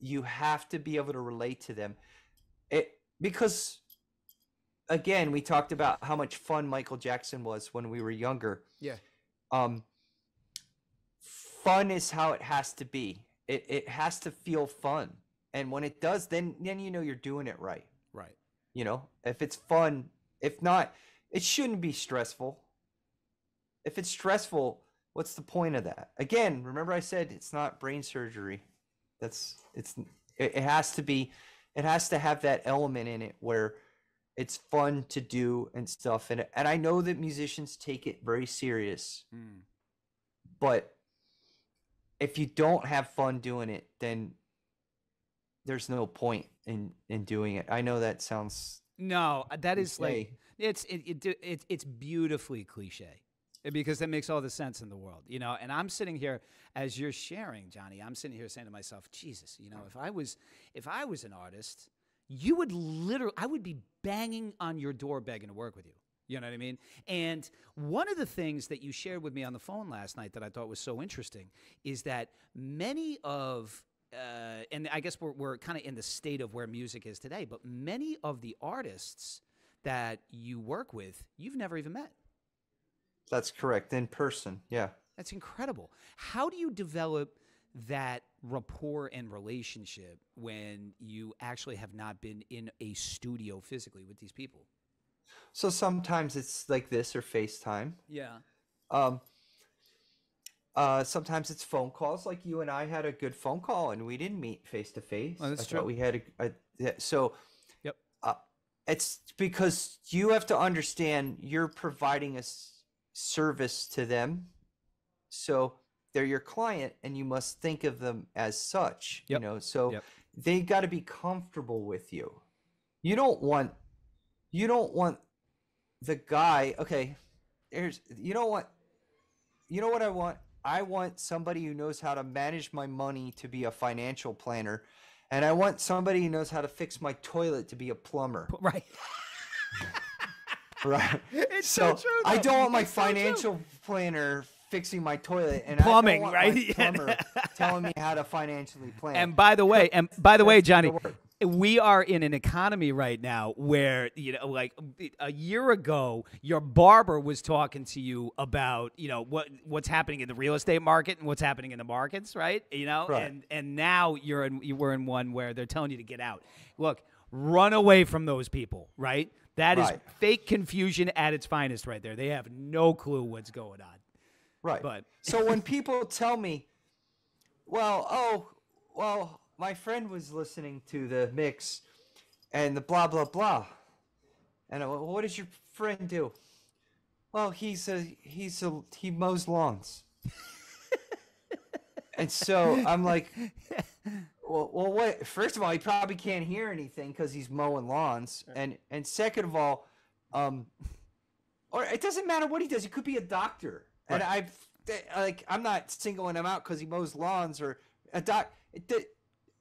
B: you have to be able to relate to them. It because again we talked about how much fun michael jackson was when we were younger.
A: Yeah.
B: um fun is how it has to be. It, it has to feel fun. And when it does then then you know you're doing it right.
A: Right.
B: you know if it's fun if not it shouldn't be stressful. If it's stressful what's the point of that? Again remember i said it's not brain surgery. That's it's it, has to be it has to have that element in it where it's fun to do and stuff. And and i know that musicians take it very serious.
A: Mm.
B: but if you don't have fun doing it then there's no point in in doing it. I know that sounds
A: No, that is like it's it, it it it's beautifully cliche because that makes all the sense in the world, you know. And I'm sitting here as you're sharing, Johnnie. I'm sitting here saying to myself, Jesus, you know, if I was if I was an artist, you would literally I would be banging on your door begging to work with you. You know what I mean? And one of the things that you shared with me on the phone last night that I thought was so interesting is that many of uh, and I guess we're, we're kind of in the state of where music is today, but many of the artists that you work with, you've never even met.
B: That's correct in person yeah
A: That's incredible. How do you develop that rapport and relationship when you actually have not been in a studio physically with these people?
B: so sometimes it's like this or facetime
A: Yeah.
B: um uh sometimes it's phone calls like you and i had a good phone call and we didn't meet face to face
A: Oh, that's
B: I
A: true.
B: we had a, a so
A: Yep.
B: uh, it's because you have to understand you're providing a s- service to them so they're your client and you must think of them as such
A: Yep.
B: you know so
A: Yep.
B: they got to be comfortable with you you don't want you don't want the guy okay there's you know what you know what i want i want somebody who knows how to manage my money to be a financial planner and i want somebody who knows how to fix my toilet to be a plumber
A: Right. [LAUGHS]
B: right [LAUGHS]
A: It's so true,
B: i don't want my
A: It's so
B: financial planner fixing my toilet and
A: Plumbing,
B: I don't want
A: right? [LAUGHS]
B: plumber telling me how to financially plan
A: And by the way, [LAUGHS] and by the way,
B: Johnnie,
A: we are in an economy right now where you know, like a year ago, your barber was talking to you about you know what what's happening in the real estate market and what's happening in the markets, right? You know,
B: Right.
A: and and now you're in you were in one where they're telling you to get out. Look, run away from those people, right? That is
B: Right.
A: fake confusion at its finest, right there. They have no clue what's going on.
B: Right.
A: But- [LAUGHS]
B: so when people tell me, well, oh, well, my friend was listening to the mix and the blah, blah, blah. And I, well, what does your friend do? Well, he's a, he's a, he mows lawns. [LAUGHS] and so I'm like, well, well, what? First of all, he probably can't hear anything because he's mowing lawns, and and second of all, um, [LAUGHS] or it doesn't matter what he does. He could be a doctor, and I've like I'm not singling him out because he mows lawns or a doc. It, the-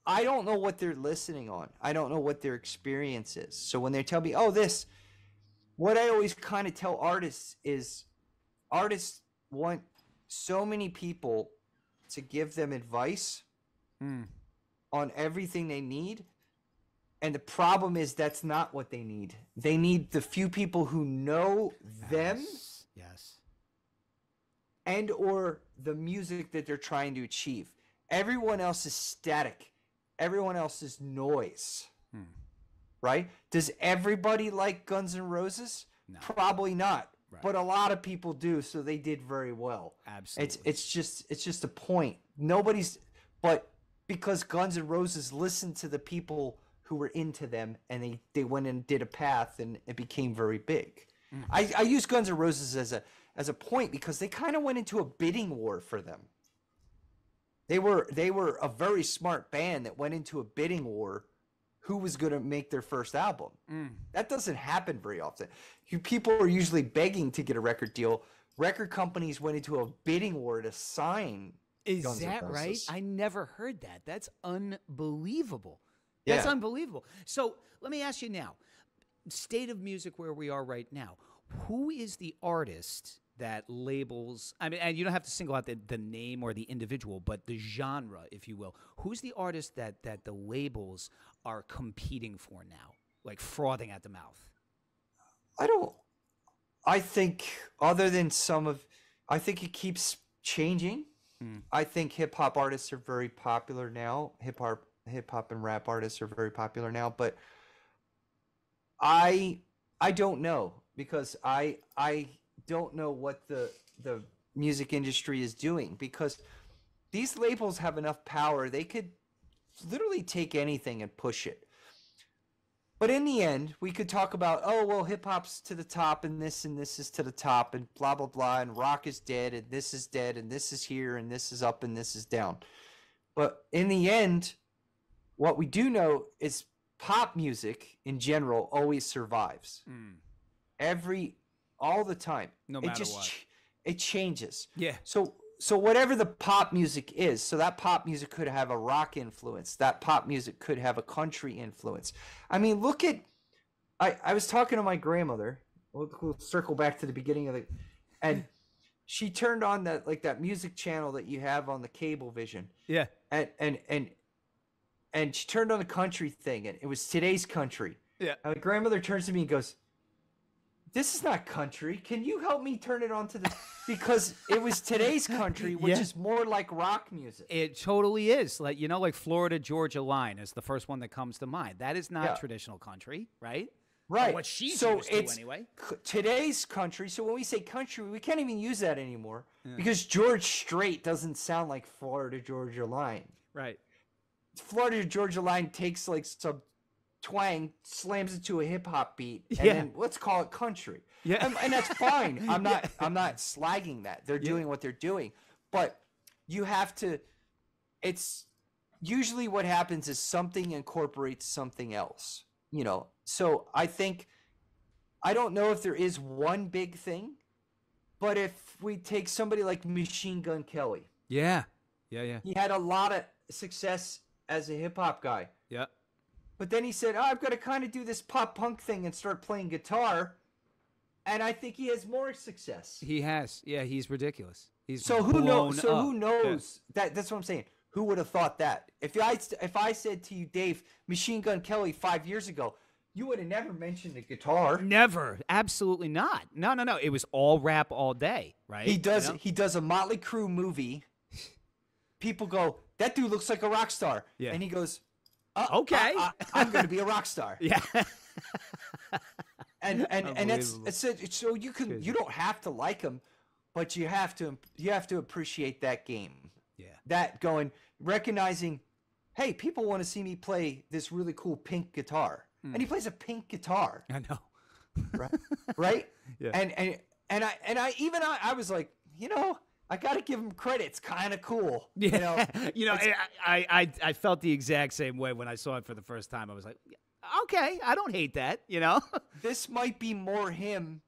B: I don't know what they're listening on. I don't know what their experience is. So when they tell me, "Oh, this," what I always kind of tell artists is, artists want so many people to give them advice
A: Mm.
B: On everything they need. And the problem is that's not what they need. They need the few people who know them
A: Yes. Yes.
B: and or the music that they're trying to achieve. Everyone else is static. Everyone else is noise.
A: Hmm.
B: Right? Does everybody like Guns N' Roses?
A: No.
B: Probably not.
A: Right.
B: But a lot of people do, so they did very well.
A: Absolutely.
B: It's it's just it's just a point. Nobody's but because Guns N' Roses listened to the people who were into them and they they went and did a path and it became very big. Mm. I I use Guns N' Roses as a as a point because they kind of went into a bidding war for them. They were they were a very smart band that went into a bidding war who was going to make their first album. Mm. That doesn't happen very often. You people are usually begging to get a record deal. Record companies went into a bidding war to sign.
A: Is
B: Guns
A: that right? I never heard that. That's unbelievable. That's
B: Yeah.
A: unbelievable. So let me ask you now state of music where we are right now. Who is the artist that labels, I mean, and you don't have to single out the, the name or the individual, but the genre, if you will. Who's the artist that, that the labels are competing for now? Like frothing at the mouth?
B: I don't. I think other than some of, I think it keeps changing.
A: Hmm.
B: I think hip hop artists are very popular now. Hip hop, hip hop and rap artists are very popular now. But I, I don't know because I, I don't know what the the music industry is doing because these labels have enough power. They could literally take anything and push it. But in the end, we could talk about, oh, well, hip hop's to the top and this and this is to the top and blah, blah, blah. And rock is dead and this is dead and this is here and this is up and this is down. But in the end, what we do know is pop music in general always survives. Hmm. Every, all the time.
A: No
B: it
A: matter
B: just,
A: what.
B: ch- It changes.
A: Yeah.
B: So so whatever the pop music is, so that pop music could have a rock influence. That pop music could have a country influence. I mean, look at I I was talking to my grandmother. We'll, we'll circle back to the beginning of the and she turned on that like that music channel that you have on the cable vision
A: Yeah.
B: and and and and she turned on the country thing and it was today's country
A: Yeah.
B: and my grandmother turns to me and goes this is not country can you help me turn it on to the because it was today's country which
A: Yeah.
B: is more like rock music
A: It totally is. Like you know, like Florida Georgia line is the first one that comes to mind. That is not
B: Yeah.
A: traditional country, right?
B: right
A: what she's
B: so
A: used to anyway.
B: c- today's country so when we say country we can't even use that anymore because george strait doesn't sound like florida georgia line
A: Right.
B: Florida Georgia line takes like some twang, slams it to a hip hop beat, and
A: Yeah.
B: then let's call it country.
A: Yeah.
B: and, and that's fine. [LAUGHS] I'm not. I'm not slagging that. They're
A: Yeah.
B: doing what they're doing, but you have to. It's usually what happens is something incorporates something else. You know. So I think. I don't know if there is one big thing, but if we take somebody like Machine Gun Kelly,
A: Yeah. Yeah. Yeah.
B: he had a lot of success as a hip hop guy.
A: Yeah.
B: But then he said, oh, I've got to kind of do this pop punk thing and start playing guitar. And I think he has more success.
A: He has. Yeah. He's ridiculous. He's
B: So who knows? So
A: up.
B: who knows? That that's what I'm saying. Who would have thought that? If I if I said to you, Dave, Machine Gun Kelly five years ago, you would have never mentioned the guitar.
A: Never. Absolutely not. No. No. No. It was all rap all day. Right.
B: He
A: You
B: does
A: know?
B: he does a Motley Crue movie. [LAUGHS] People go, that dude looks like a rock star.
A: Yeah.
B: And he goes, uh,
A: Okay.
B: I, am going to be a rock star. [LAUGHS]
A: Yeah.
B: and and and that's
A: Unbelievable.
B: it's, it's so you can you don't have to like him, but you have to you have to appreciate that game.
A: Yeah.
B: That going recognizing, hey, people want to see me play this really cool pink guitar,
A: Hmm.
B: and he plays a pink guitar,
A: I know.
B: right? right? [LAUGHS]
A: Yeah.
B: And and and I and I even I, I was like, you know, I got to give him credit. It's kind of cool.
A: Yeah. [LAUGHS]
B: You know,
A: you know, I, I, I, felt the exact same way when I saw it for the first time. I was like, okay, I don't hate that. You know. [LAUGHS]
B: this might be more him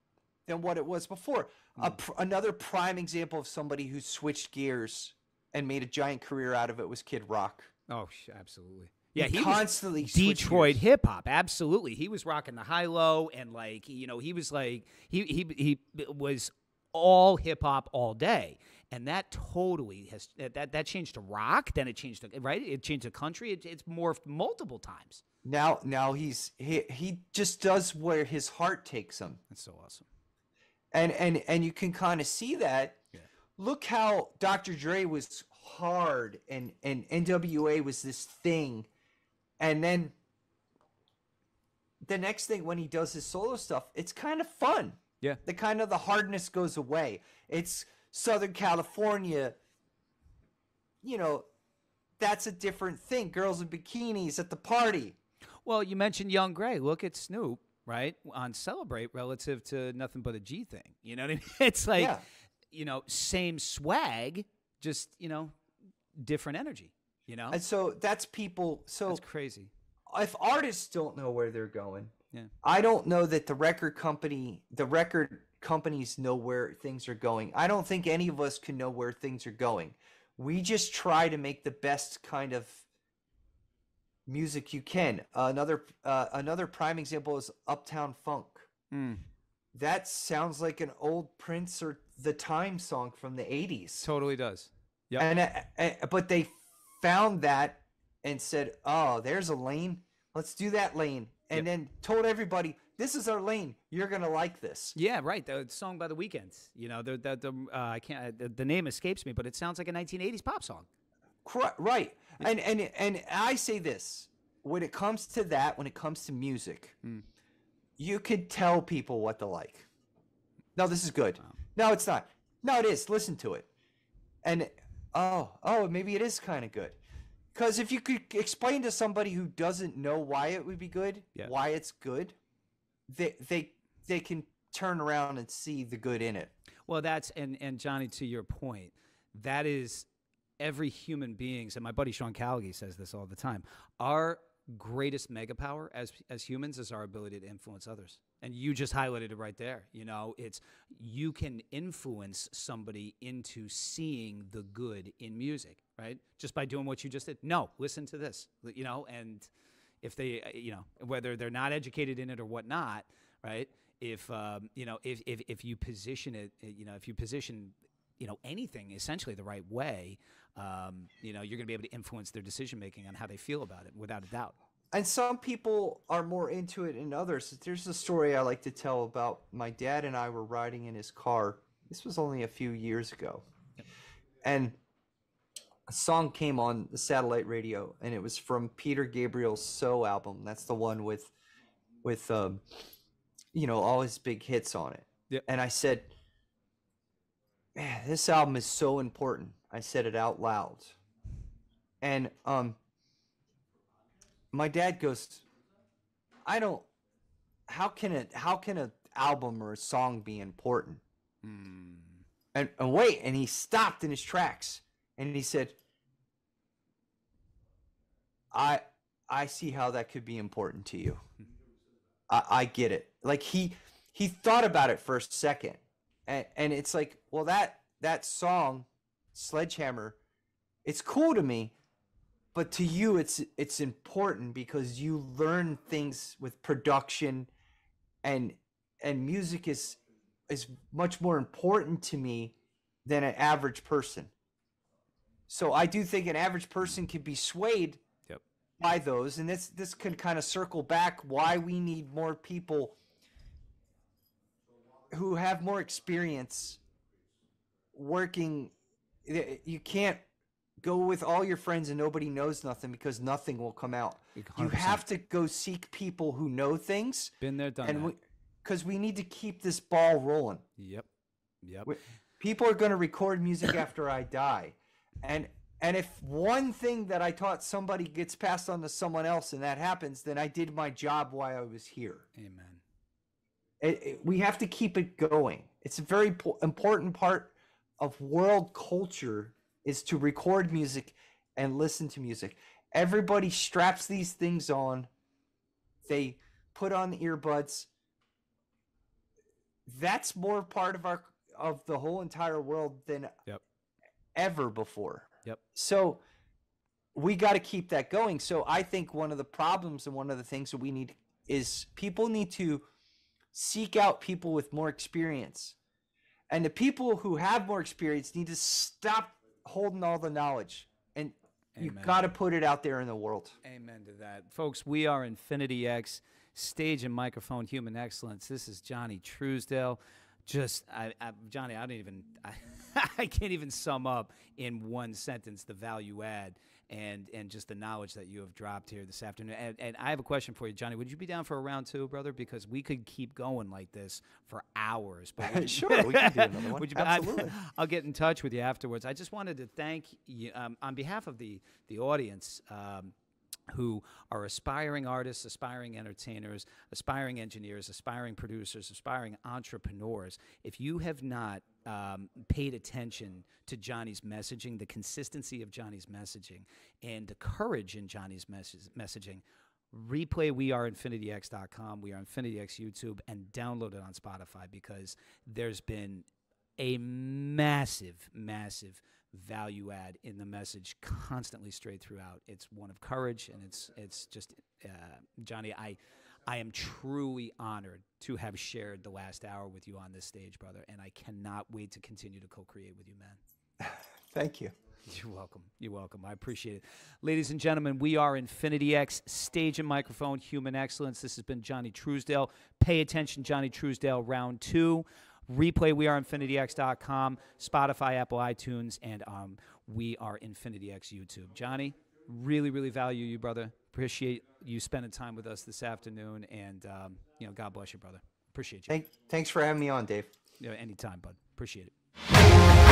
B: than what it was before. A hmm. pr- another prime example of somebody who switched gears and made a giant career out of it was Kid Rock.
A: Oh, absolutely. Yeah,
B: He constantly
A: Detroit hip hop. Absolutely, he was rocking the high low, and like you know, he was like he he he was all hip hop all day, and that totally has that that changed to rock. Then it changed to right. It changed to country. It, it's morphed multiple times.
B: Now, now he's he he just does where his heart takes him,
A: That's so awesome.
B: and and and you can kind of see that.
A: Yeah.
B: Look how Dr. Dre was hard, and and NWA was this thing, and then the next thing when he does his solo stuff, it's kind of fun.
A: Yeah.
B: the kind of the hardness goes away. It's Southern California. You know, that's a different thing. Girls in bikinis at the party.
A: Well, you mentioned Young Gray. Look at Snoop, right? On Celebrate relative to Nothing But a G thing. You know what I mean? [LAUGHS] It's like,
B: Yeah.
A: you know, same swag, just, you know, different energy, you know?
B: And so that's people. So
A: That's crazy.
B: if artists don't know where they're going,
A: Yeah.
B: I don't know that the record company, the record companies know where things are going. I don't think any of us can know where things are going. We just try to make the best kind of music you can. another uh, another prime example is Uptown Funk.
A: Mm,
B: That sounds like an old Prince or the Time song from the 80s.
A: totally does. Yeah.
B: And uh, uh, but they found that and said, "Oh, there's a lane. Let's do that lane." And
A: Yep.
B: then told everybody, "This is our lane. You're gonna like this."
A: Yeah, right. The song by the Weekends. You know, the the, the uh, I can't. The, the name escapes me, but it sounds like a 1980s pop song.
B: Right. And and and I say this when it comes to that, when it comes to music,
A: Hmm.
B: you could tell people what to like. No, this is good. No, it's not. No, it is. Listen to it. And oh, oh, maybe it is kind of good. Because if you could explain to somebody who doesn't know why it would be good,
A: Yeah.
B: why it's good, they they they can turn around and see the good in it.
A: Well, that's and and Johnnie, to your point, that is every human being's. And my buddy Sean Callagy says this all the time. Our greatest mega power as as humans is our ability to influence others. And you just highlighted it right there. You know, it's you can influence somebody into seeing the good in music, right? Just by doing what you just did. No, listen to this. You know, and if they, you know, whether they're not educated in it or whatnot, right? If um, you know, if, if if you position it, you know, if you position, you know, anything essentially the right way, um, you know, you're going to be able to influence their decision making on how they feel about it, without a doubt.
B: and some people are more into it than others. There's a story I like to tell about my dad and I were riding in his car. This was only a few years ago. And a song came on the satellite radio and it was from Peter Gabriel's So album. That's the one with with um you know all his big hits on it.
A: Yep.
B: And I said, "Man, this album is so important." I said it out loud. And um my dad goes i don't how can it how can a album or a song be important? And, and wait and he stopped in his tracks and he said i i see how that could be important to you. [LAUGHS] I, I get it. Like he he thought about it for a second and, and it's like well that that song sledgehammer it's cool to me but to you it's it's important because you learn things with production and and music is is much more important to me than an average person so i do think an average person can be swayed
A: Yep.
B: by those and this this can kind of circle back why we need more people who have more experience working you can't go with all your friends and nobody knows nothing because nothing will come out. You
A: 100%.
B: have to go seek people who know things,
A: Been there, done
B: and
A: that.
B: we because we need to keep this ball rolling.
A: yep, yep.
B: We- People are going to record music [COUGHS] after I die, and and if one thing that I taught somebody gets passed on to someone else and that happens, then I did my job while I was here.
A: Amen.
B: It, it- we have to keep it going. It's a very po- important part of world culture is to record music and listen to music. Everybody straps these things on. They put on the earbuds. That's more part of our of the whole entire world than
A: Yep.
B: ever before.
A: Yep.
B: So we got to keep that going. So I think one of the problems and one of the things that we need is people need to seek out people with more experience. And the people who have more experience need to stop holding all the knowledge and you
A: Amen.
B: got to put it out there in the world.
A: Amen to that. Folks, we are Infinity X, stage and microphone human excellence. This is Johnnie Truesdale. Just, I, I, Johnnie, I don't even, I, [LAUGHS] I can't even sum up in one sentence the value add and and just the knowledge that you have dropped here this afternoon. And, and I have a question for you, Johnnie. Would you be down for a round two, brother? Because we could keep going like this for hours. But [LAUGHS]
B: Sure, we can do another [LAUGHS] one.
A: Would you be- I-
B: Absolutely. [LAUGHS]
A: I'll get in touch with you afterwards. I just wanted to thank you um, on behalf of the the audience. Um, who are aspiring artists, aspiring entertainers, aspiring engineers, aspiring producers, aspiring entrepreneurs. If you have not um, paid attention to Johnnie's messaging, the consistency of Johnnie's messaging, and the courage in Johnnie's mes- messaging, replay we are infinityx.com we are infinityx youtube and download it on spotify because there's been a massive massive value add in the message constantly straight throughout. It's one of courage and it's it's just uh, johnnie i i am truly honored to have shared the last hour with you on this stage brother and i cannot wait to continue to co-create with you man [LAUGHS]
B: Thank you.
A: you're welcome. You're welcome. I appreciate it. Ladies and gentlemen, we are Infinity X, stage and microphone, human excellence. This has been Johnnie Truesdale. Pay attention, Johnnie Truesdale, round two. Replay we are infinityx.com, Spotify, Apple, iTunes, and um, we are Infinity X YouTube. Johnnie, really, really value you, brother. Appreciate you spending time with us this afternoon, and um, you know, God bless you, brother. Appreciate you.
B: Thank, thanks for having me on, Dave.
A: Yeah, anytime, bud. Appreciate it.